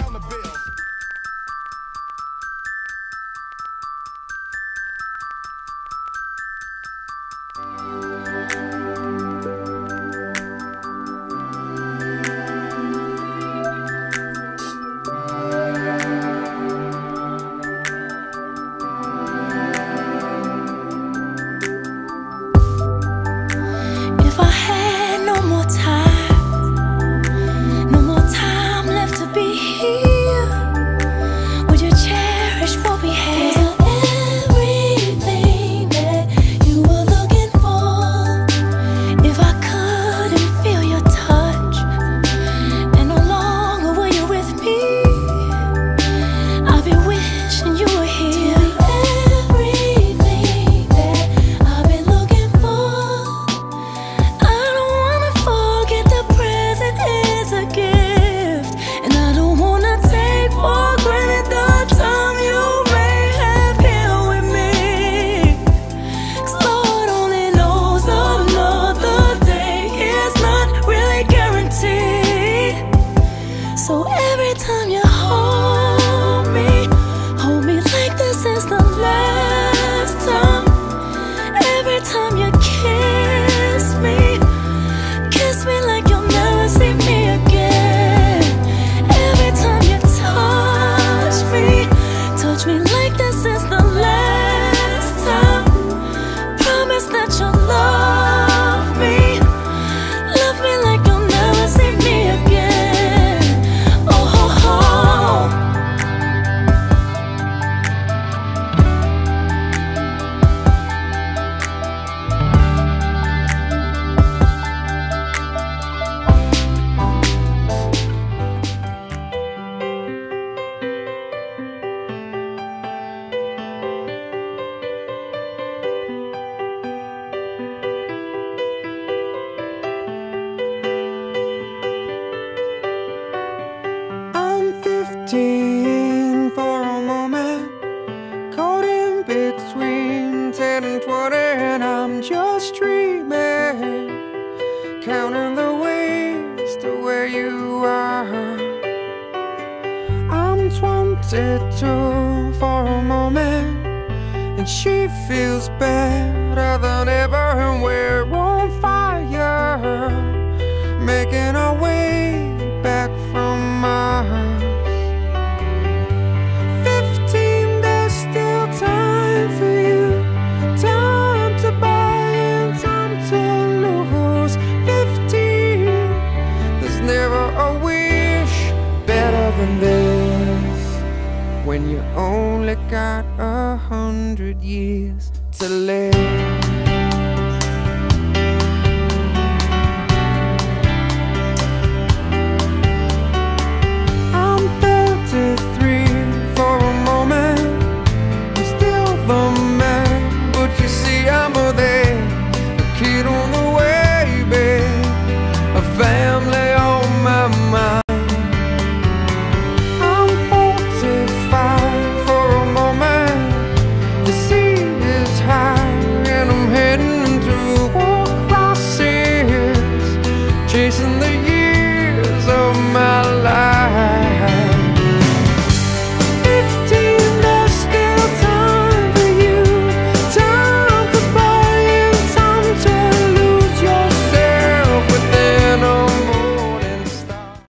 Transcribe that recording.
sound the bills. Every time you're home 17 for a moment. Caught in between 10 and 20 And I'm just dreaming. Counting the ways to where you are. I'm 22 for a moment And she feels better than and you only got a hundred years to live.